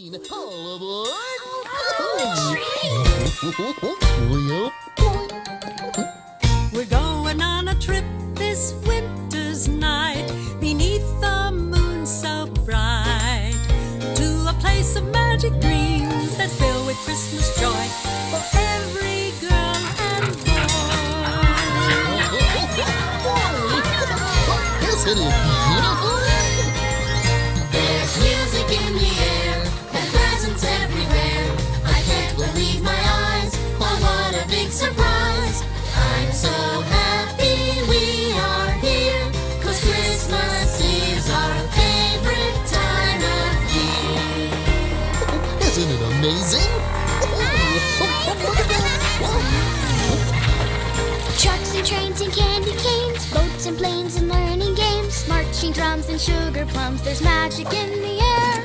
Halloween. All aboard. We're going on a trip this winter's night beneath the moon so bright to a place of magic dreams that's filled with Christmas joy for every girl and boy. Isn't it beautiful? Amazing? Trucks and trains and candy canes, boats and planes and learning games, marching drums and sugar plums. There's magic in the air.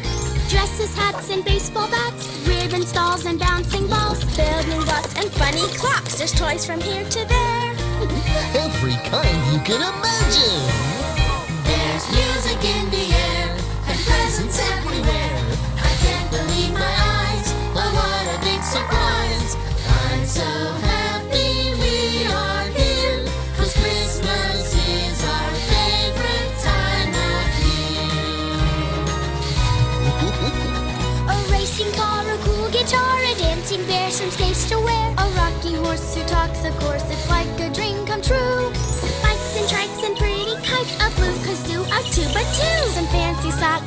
Dresses, hats, and baseball bats, ribbon stalls and bouncing balls, building blocks and funny clocks. There's toys from here to there. Every kind you can imagine. There's music in the talks, of course, it's like a dream come true. Bikes and trikes and pretty kites, a blue kazoo, a tuba too, some fancy socks